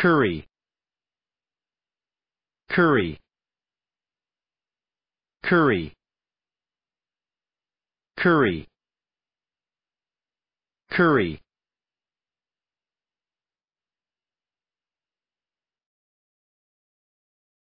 curry. Curry. Curry. Curry. Curry.